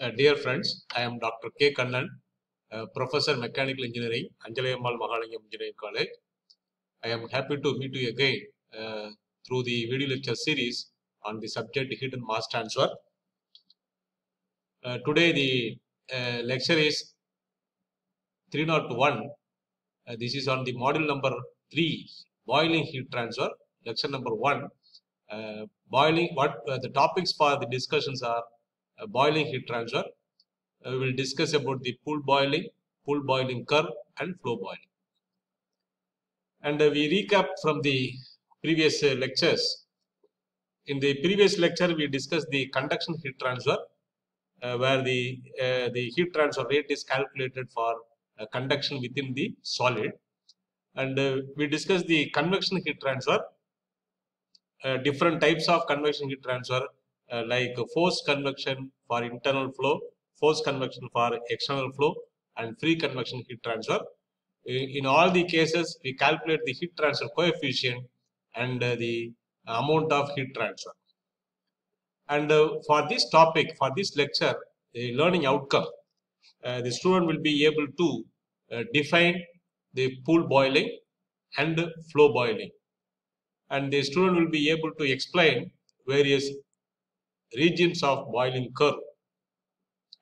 Uh, dear friends, I am Dr. K. Kannan, uh, Professor Mechanical Engineering, Anjalai Ammal Mahalingam Engineering College. I am happy to meet you again uh, through the video lecture series on the subject heat and mass transfer. Uh, today the uh, lecture is 301. Uh, this is on the module number 3, boiling heat transfer, lecture number 1. Uh, boiling, what the topics for the discussions are boiling heat transfer. Uh, we will discuss about the pool boiling, pool boiling curve and flow boiling. And uh, we recap from the previous uh, lectures. In the previous lecture, we discussed the conduction heat transfer, where the the heat transfer rate is calculated for conduction within the solid. And uh, we discussed the convection heat transfer, uh, different types of convection heat transfer, uh, like forced convection for internal flow, forced convection for external flow, and free convection heat transfer. In, all the cases, we calculate the heat transfer coefficient and uh, the amount of heat transfer. And uh, for this topic, for this lecture, the learning outcome, uh, the student will be able to uh, define the pool boiling and flow boiling. And the student will be able to explain various regions of boiling curve.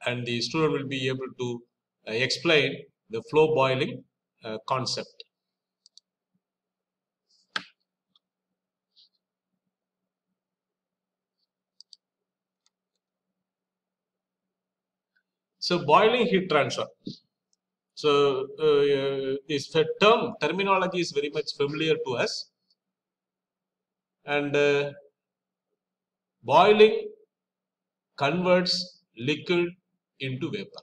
And the student will be able to uh, explain the flow boiling uh, concept. So boiling heat transfer. So uh, this term terminology is very much familiar to us. And uh, boiling converts liquid into vapor.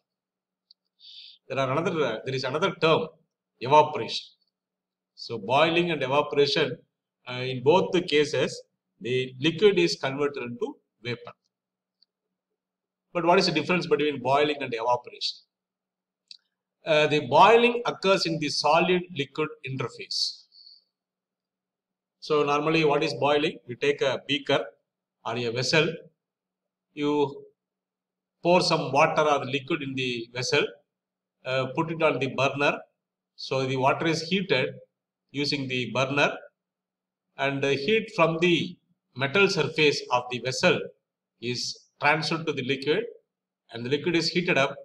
There are another there is another term evaporation. So boiling and evaporation uh, in both the cases the liquid is converted into vapor. But what is the difference between boiling and evaporation? Uh, the boiling occurs in the solid liquid interface. So normally what is boiling? We take a beaker or a vessel, you pour some water or liquid in the vessel, uh, put it on the burner. So the water is heated using the burner and the heat from the metal surface of the vessel is transferred to the liquid and the liquid is heated up.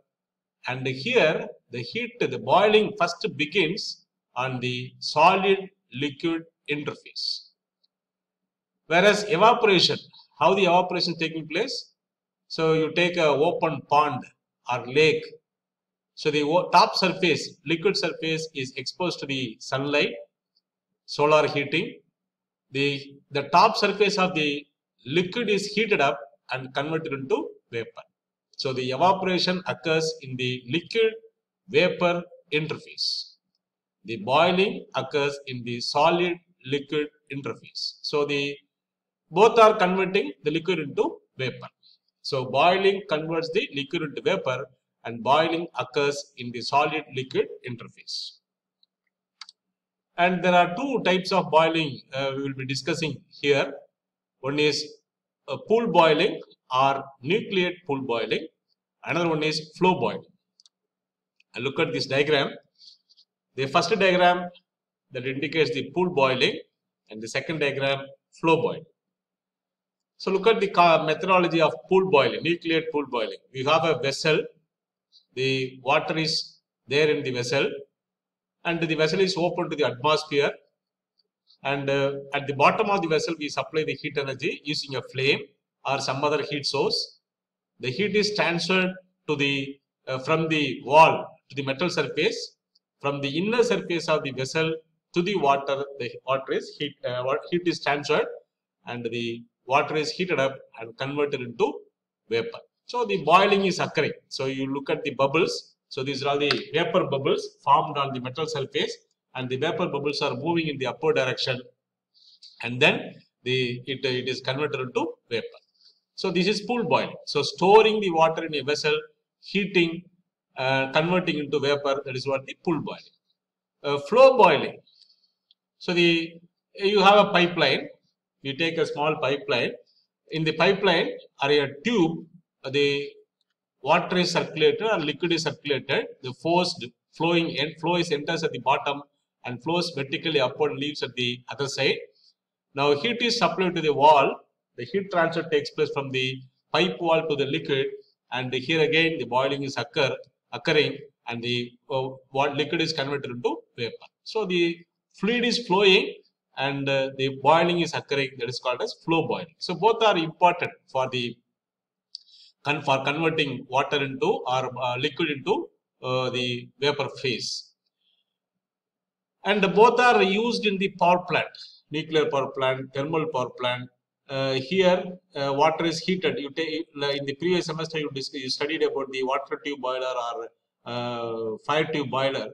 And here the heat the boiling first begins on the solid liquid interface. Whereas evaporation how the evaporation taking place so you take a open pond or lake so the top surface liquid surface is exposed to the sunlight solar heating the the top surface of the liquid is heated up and converted into vapor. So the evaporation occurs in the liquid vapor interface. The boiling occurs in the solid liquid interface. So the both are converting the liquid into vapor. So boiling converts the liquid into vapor and boiling occurs in the solid liquid interface. And there are two types of boiling uh, we will be discussing here. One is pool boiling or nucleate pool boiling. Another one is flow boiling. And look at this diagram. The first diagram that indicates the pool boiling and the second diagram flow boiling. So look at the methodology of pool boiling, nucleate pool boiling. We have a vessel. The water is there in the vessel and the vessel is open to the atmosphere and uh, at the bottom of the vessel we supply the heat energy using a flame or some other heat source. The heat is transferred to the uh, from the wall to the metal surface. From the inner surface of the vessel to the water, the water is heat uh, heat is transferred, and the water is heated up and converted into vapor. So the boiling is occurring. So you look at the bubbles. So these are all the vapor bubbles formed on the metal surface, and the vapor bubbles are moving in the upward direction, and then the it, it is converted into vapor. So this is pool boiling. So storing the water in a vessel, heating, uh, converting into vapor, that is what the pool boiling. Uh, flow boiling. So the you have a pipeline. You take a small pipeline. In the pipeline or a tube, the water is circulated or liquid is circulated, the forced flowing end flow is enters at the bottom and flows vertically upward leaves at the other side. Now heat is supplied to the wall. The heat transfer takes place from the pipe wall to the liquid and here again the boiling is occur occurring and the uh, what liquid is converted into vapor. So the fluid is flowing and uh, the boiling is occurring that is called as flow boiling. So both are important for the for converting water into or uh, liquid into uh, the vapor phase. And both are used in the power plant, nuclear power plant, thermal power plant. Uh, here, uh, water is heated. You take in the previous semester you, you studied about the water tube boiler or uh, fire tube boiler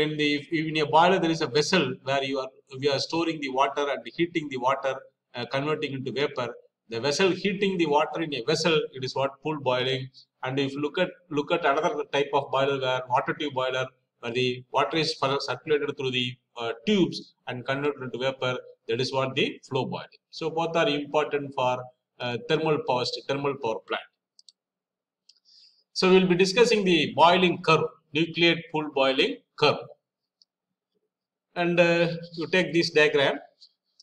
in the in a boiler there is a vessel where you are we are storing the water and heating the water uh, converting into vapor. The vessel heating the water in a vessel it is what pool boiling. And if you look at look at another type of boiler where water tube boiler where the water is circulated through the uh, tubes and converted into vapor that is what the flow boiling. So both are important for uh, thermal power thermal power plant. So we will be discussing the boiling curve nucleate pool boiling curve. And uh, you take this diagram,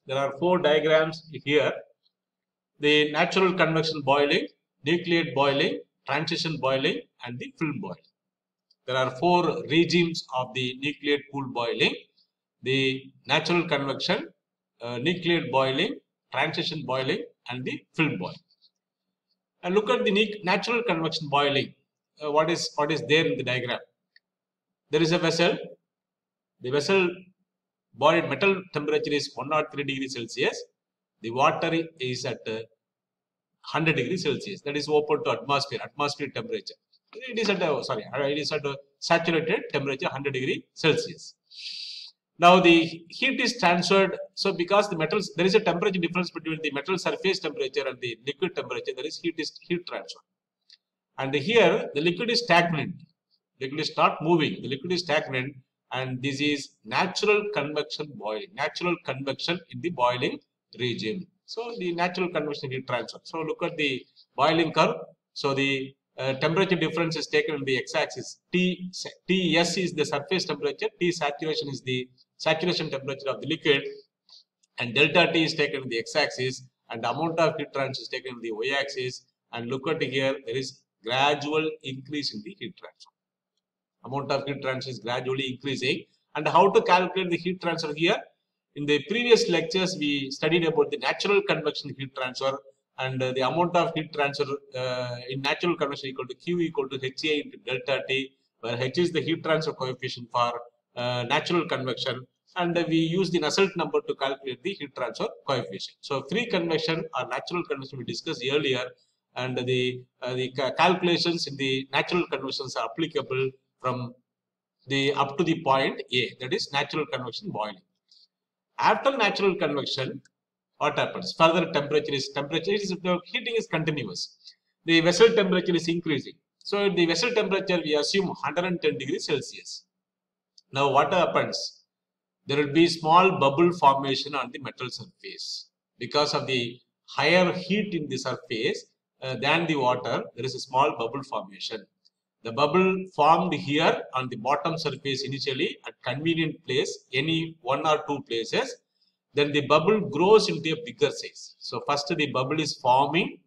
there are four diagrams here. The natural convection boiling, nucleate boiling, transition boiling and the film boiling. There are four regimes of the nucleate pool boiling. The natural convection, uh, nucleate boiling, transition boiling and the film boiling. And look at the natural convection boiling. Uh, what is what is there in the diagram? There is a vessel. The vessel body metal temperature is 103 degrees Celsius. The water is at uh, 100 degrees Celsius. That is open to atmosphere, atmosphere temperature. It is at a, sorry, uh, it is at a saturated temperature 100 degree Celsius. Now the heat is transferred. So because the metals, there is a temperature difference between the metal surface temperature and the liquid temperature. There is heat is heat transfer. And here the liquid is stagnant liquid is not moving, the liquid is stagnant and this is natural convection boiling, natural convection in the boiling regime. So the natural convection heat transfer. So look at the boiling curve. So the uh, temperature difference is taken in the x-axis. T, Ts is the surface temperature, T saturation is the saturation temperature of the liquid and delta T is taken in the x-axis and the amount of heat transfer is taken in the y-axis and look at here there is gradual increase in the heat transfer amount of heat transfer is gradually increasing. And how to calculate the heat transfer here? In the previous lectures, we studied about the natural convection heat transfer and uh, the amount of heat transfer uh, in natural convection equal to Q equal to HA into delta T, where H is the heat transfer coefficient for uh, natural convection and we use the Nusselt number to calculate the heat transfer coefficient. So free convection or natural convection we discussed earlier and the, uh, the calculations in the natural convections are applicable from the up to the point A, that is natural convection boiling. After natural convection, what happens? Further temperature is temperature is the heating is continuous. The vessel temperature is increasing. So the vessel temperature we assume 110 degrees Celsius. Now what happens? There will be small bubble formation on the metal surface. Because of the higher heat in the surface uh, than the water, there is a small bubble formation. The bubble formed here on the bottom surface initially at convenient place, any one or two places. Then the bubble grows into a bigger size. So first the bubble is forming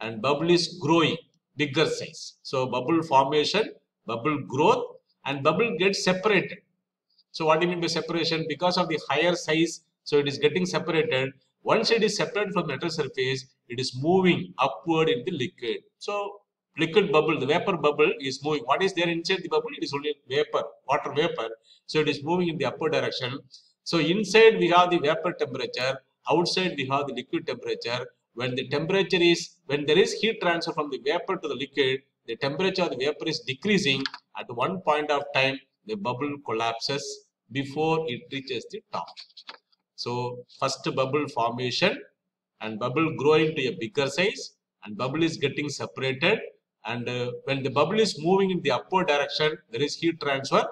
and bubble is growing, bigger size. So bubble formation, bubble growth and bubble gets separated. So what do you mean by separation? Because of the higher size, so it is getting separated. Once it is separated from metal surface, it is moving upward in the liquid. So liquid bubble, the vapor bubble is moving. What is there inside the bubble? It is only vapor, water vapor. So it is moving in the upper direction. So inside we have the vapor temperature, outside we have the liquid temperature. When the temperature is, when there is heat transfer from the vapor to the liquid, the temperature of the vapor is decreasing. At one point of time, the bubble collapses before it reaches the top. So first bubble formation and bubble growing to a bigger size and bubble is getting separated and uh, when the bubble is moving in the upward direction there is heat transfer.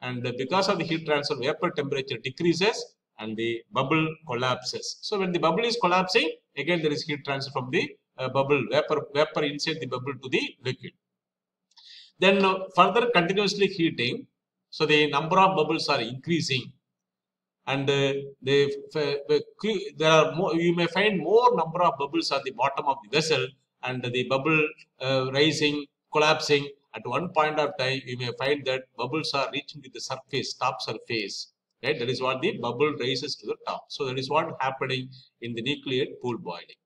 And uh, because of the heat transfer vapor temperature decreases and the bubble collapses. So when the bubble is collapsing again there is heat transfer from the uh, bubble vapor vapor inside the bubble to the liquid. Then uh, further continuously heating, so the number of bubbles are increasing. And uh, they, there are more, you may find more number of bubbles at the bottom of the vessel and the bubble uh, rising, collapsing. At one point of time, you may find that bubbles are reaching to the surface, top surface. Right? That is what the bubble rises to the top. So that is what happening in the nucleate pool boiling.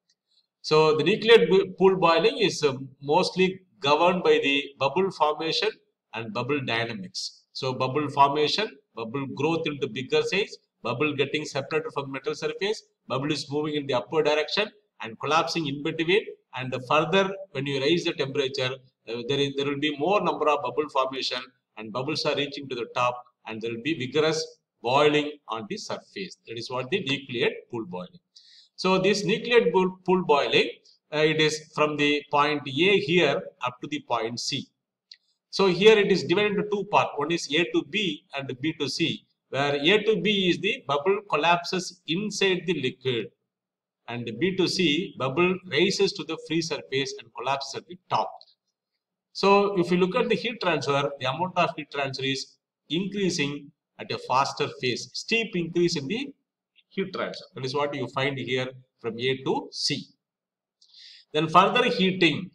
So the nucleate pool boiling is uh, mostly governed by the bubble formation and bubble dynamics. So bubble formation, bubble growth into bigger size, bubble getting separated from metal surface, bubble is moving in the upward direction and collapsing in between and the further when you raise the temperature, uh, there, is, there will be more number of bubble formation and bubbles are reaching to the top and there will be vigorous boiling on the surface. That is what the nucleate pool boiling. So this nucleate pool, pool boiling, uh, it is from the point A here up to the point C. So here it is divided into two parts. One is A to B and B to C where A to B is the bubble collapses inside the liquid and the B to C bubble rises to the free surface and collapses at the top. So if you look at the heat transfer, the amount of heat transfer is increasing at a faster pace, steep increase in the heat transfer. That is what you find here from A to C. Then further heating,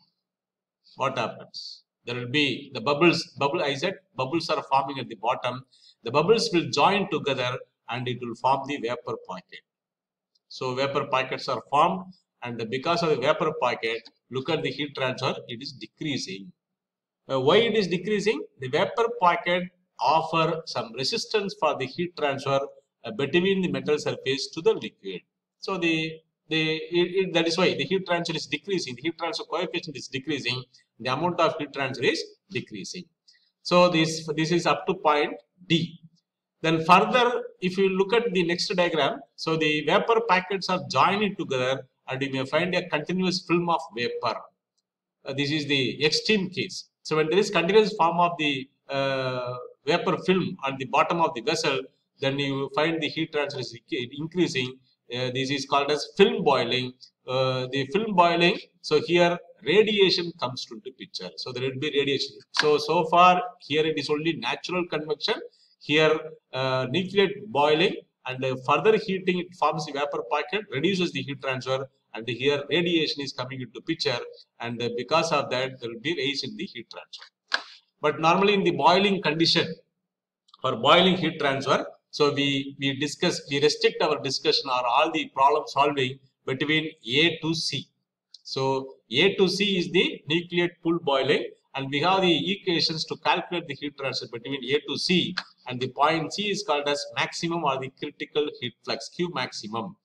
what happens? There will be the bubbles, bubble I said bubbles are forming at the bottom the bubbles will join together and it will form the vapor pocket. So vapor pockets are formed and because of the vapor pocket, look at the heat transfer, it is decreasing. Uh, why it is decreasing? The vapor pocket offer some resistance for the heat transfer uh, between the metal surface to the liquid. So the the it, it, that is why the heat transfer is decreasing. The heat transfer coefficient is decreasing. The amount of heat transfer is decreasing. So this this is up to point D. Then further, if you look at the next diagram, so the vapor packets are joined together and you may find a continuous film of vapor. Uh, this is the extreme case. So when there is continuous form of the uh, vapor film at the bottom of the vessel, then you find the heat transfer is increasing. Uh, this is called as film boiling. Uh, the film boiling, so here radiation comes into picture. So there will be radiation. So, so far here it is only natural convection. Here uh, nucleate boiling and further heating it forms the vapor pocket, reduces the heat transfer and here radiation is coming into picture and because of that there will be rise in the heat transfer. But normally in the boiling condition, for boiling heat transfer, so we, we discuss, we restrict our discussion or all the problem solving between A to C. So A to C is the nucleate pool boiling and we have the equations to calculate the heat transfer between A to C and the point C is called as maximum or the critical heat flux Q maximum.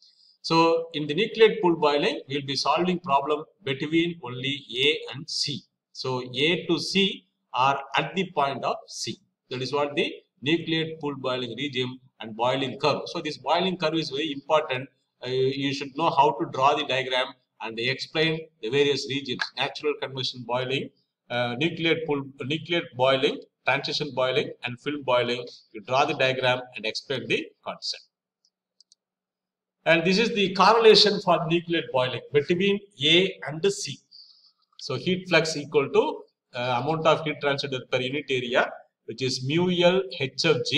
So in the nucleate pool boiling, we will be solving problem between only A and C. So A to C are at the point of C. That is what the nucleate pool boiling regime and boiling curve. So this boiling curve is very important. Uh, you should know how to draw the diagram and they explain the various regions, natural convection boiling, uh, nucleate, pool, nucleate boiling, transition boiling and film boiling. You draw the diagram and explain the concept. And this is the correlation for nucleate boiling between A and C. So heat flux equal to uh, amount of heat transferred per unit area which is mu L HFG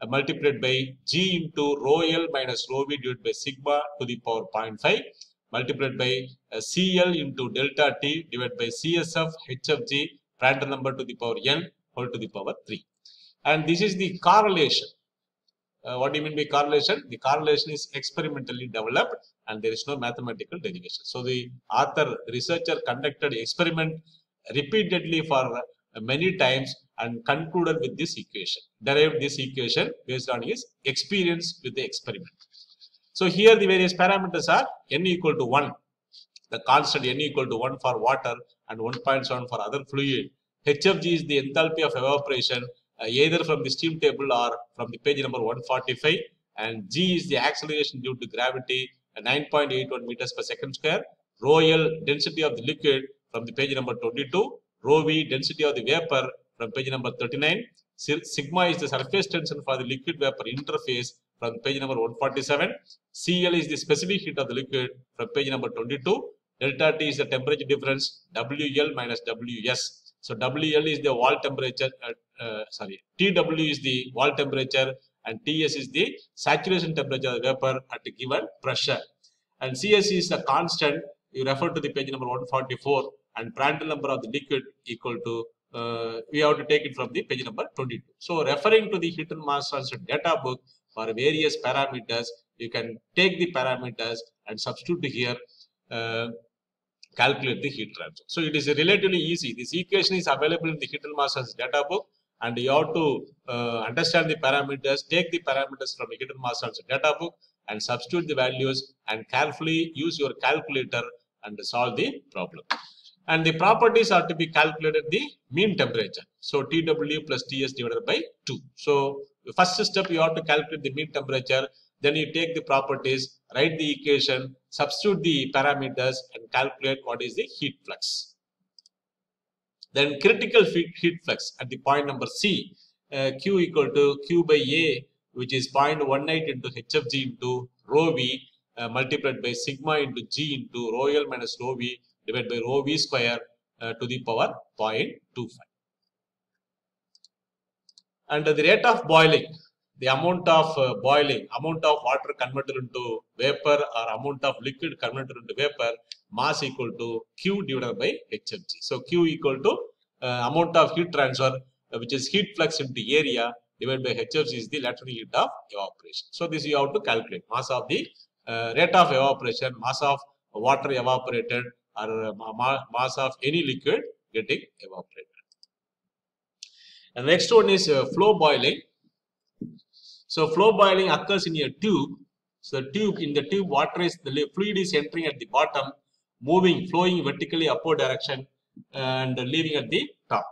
uh, multiplied by G into rho L minus rho V divided by sigma to the power 0.5 multiplied by uh, CL into delta T divided by CSF HFG Prandtl number to the power n whole to the power 3. And this is the correlation. Uh, what do you mean by correlation? The correlation is experimentally developed and there is no mathematical derivation. So the author, researcher conducted experiment repeatedly for uh, many times and concluded with this equation, derived this equation based on his experience with the experiment. So here the various parameters are n equal to 1, the constant n equal to 1 for water and 1.7 for other fluid. HFG is the enthalpy of evaporation uh, either from the steam table or from the page number 145 and G is the acceleration due to gravity uh, 9.81 meters per second square. Rho L density of the liquid from the page number 22. Rho V density of the vapor from page number 39. Sigma is the surface tension for the liquid vapor interface from page number 147. CL is the specific heat of the liquid from page number 22. Delta T is the temperature difference, WL minus WS. So WL is the wall temperature, uh, uh, sorry, TW is the wall temperature and TS is the saturation temperature of the vapor at a given pressure. And CS is the constant, you refer to the page number 144 and Prandtl number of the liquid equal to, uh, we have to take it from the page number 22. So referring to the heat and mass transfer data book for various parameters, you can take the parameters and substitute here uh, calculate the heat transfer. So it is relatively easy. This equation is available in the heat and mass data book and you have to uh, understand the parameters, take the parameters from the heat and mass data book and substitute the values and carefully use your calculator and solve the problem. And the properties are to be calculated the mean temperature. So TW plus TS divided by 2. So the first step you have to calculate the mean temperature then you take the properties, write the equation, substitute the parameters and calculate what is the heat flux. Then critical heat flux at the point number C, uh, Q equal to Q by A, which is 0.18 into HFG into rho V uh, multiplied by sigma into G into rho L minus rho V divided by rho V square uh, to the power 0.25. And the rate of boiling the amount of uh, boiling, amount of water converted into vapor or amount of liquid converted into vapor, mass equal to Q divided by HFG. So Q equal to uh, amount of heat transfer, uh, which is heat flux into area divided by HFG is the latent heat of evaporation. So this you have to calculate mass of the uh, rate of evaporation, mass of water evaporated or uh, mass of any liquid getting evaporated. And next one is uh, flow boiling. So flow boiling occurs in a tube. So the tube, in the tube, water is, the fluid is entering at the bottom, moving, flowing vertically upward direction and leaving at the top.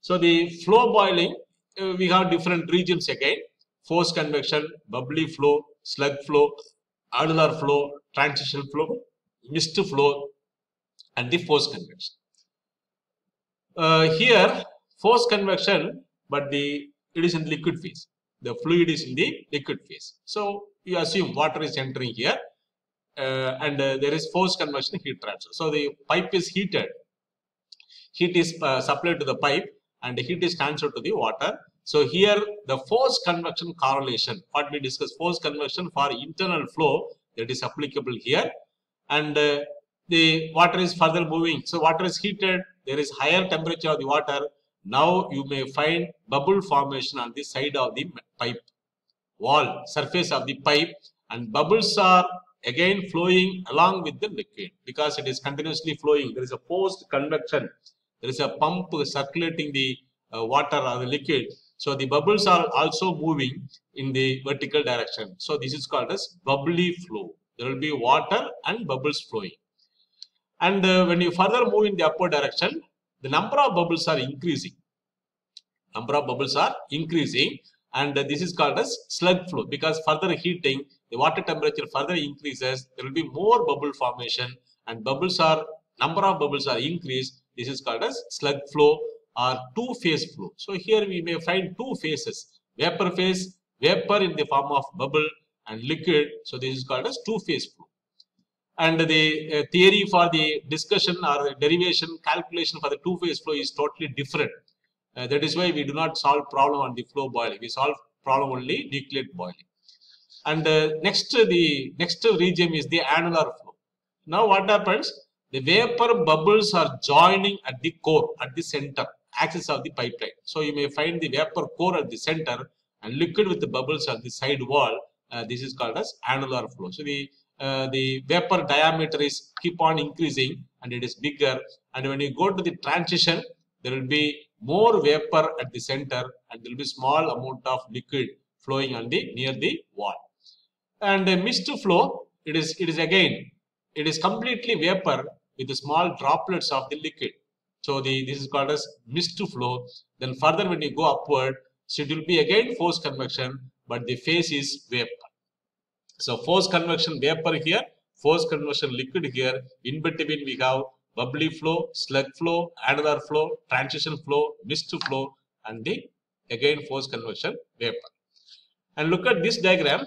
So the flow boiling, uh, we have different regions again. Force convection, bubbly flow, slug flow, annular flow, transition flow, mist flow, and the force convection. Uh, here, force convection, but the it is in liquid phase the fluid is in the liquid phase. So you assume water is entering here uh, and uh, there is force convection heat transfer. So the pipe is heated, heat is uh, supplied to the pipe and the heat is transferred to the water. So here the force convection correlation, what we discussed, force convection for internal flow that is applicable here and uh, the water is further moving. So water is heated, there is higher temperature of the water now you may find bubble formation on the side of the pipe wall, surface of the pipe and bubbles are again flowing along with the liquid because it is continuously flowing. There is a forced convection. There is a pump circulating the uh, water or the liquid. So the bubbles are also moving in the vertical direction. So this is called as bubbly flow. There will be water and bubbles flowing. And uh, when you further move in the upward direction, the number of bubbles are increasing. Number of bubbles are increasing and this is called as slug flow because further heating, the water temperature further increases, there will be more bubble formation and bubbles are, number of bubbles are increased. This is called as slug flow or two-phase flow. So here we may find two phases, vapor phase, vapor in the form of bubble and liquid. So this is called as two-phase flow and the uh, theory for the discussion or the derivation calculation for the two-phase flow is totally different. Uh, that is why we do not solve problem on the flow boiling. We solve problem only nucleate boiling. And uh, next the next region is the annular flow. Now what happens? The vapor bubbles are joining at the core, at the center, axis of the pipeline. So you may find the vapor core at the center and liquid with the bubbles at the side wall. Uh, this is called as annular flow. So the uh, the vapor diameter is keep on increasing and it is bigger. And when you go to the transition there will be more vapor at the center and there will be small amount of liquid flowing on the near the wall. And the mist flow it is it is again it is completely vapor with the small droplets of the liquid. So the this is called as mist flow. Then further when you go upward so it will be again force convection but the phase is vapor so force convection vapor here, force convection liquid here. In between we have bubbly flow, slug flow, annular flow, transition flow, mist flow and the again force convection vapor. And look at this diagram.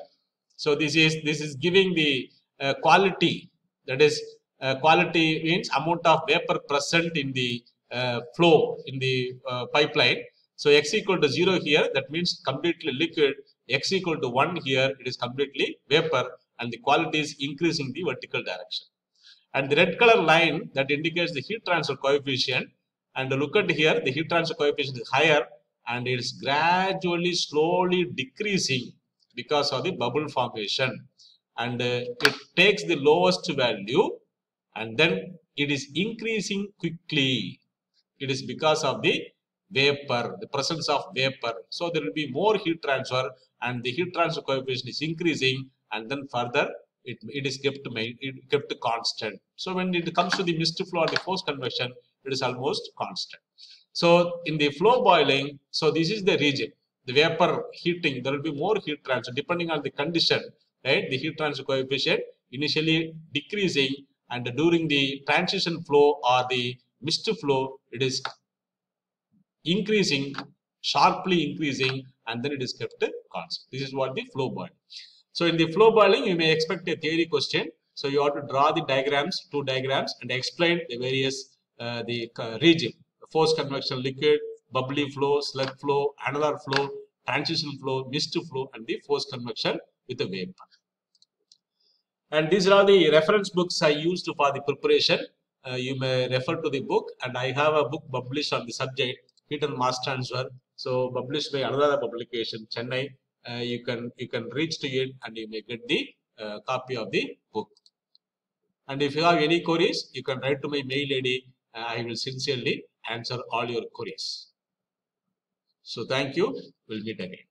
So this is this is giving the uh, quality that is uh, quality means amount of vapor present in the uh, flow in the uh, pipeline. So x equal to 0 here, that means completely liquid. X equal to 1 here, it is completely vapor and the quality is increasing the vertical direction. And the red color line that indicates the heat transfer coefficient. And look at here, the heat transfer coefficient is higher and it is gradually, slowly decreasing because of the bubble formation. And uh, it takes the lowest value and then it is increasing quickly it is because of the vapor, the presence of vapor. So there will be more heat transfer and the heat transfer coefficient is increasing and then further it, it is kept it kept constant. So when it comes to the mist flow or the forced convection, it is almost constant. So in the flow boiling, so this is the region, the vapor heating, there will be more heat transfer depending on the condition, right? The heat transfer coefficient initially decreasing and during the transition flow or the mist flow, it is increasing, sharply increasing, and then it is kept constant. This is what the flow boiling. So in the flow boiling, you may expect a theory question. So you have to draw the diagrams, two diagrams, and explain the various uh, the uh, region, forced convection liquid, bubbly flow, slug flow, annular flow, transition flow, mist flow, and the forced convection with the vapor. And these are the reference books I used for the preparation uh, you may refer to the book and I have a book published on the subject and mass transfer so published by another publication Chennai. Uh, you can you can reach to it and you may get the uh, copy of the book. And if you have any queries you can write to my mail id uh, I will sincerely answer all your queries. So thank you. We'll meet again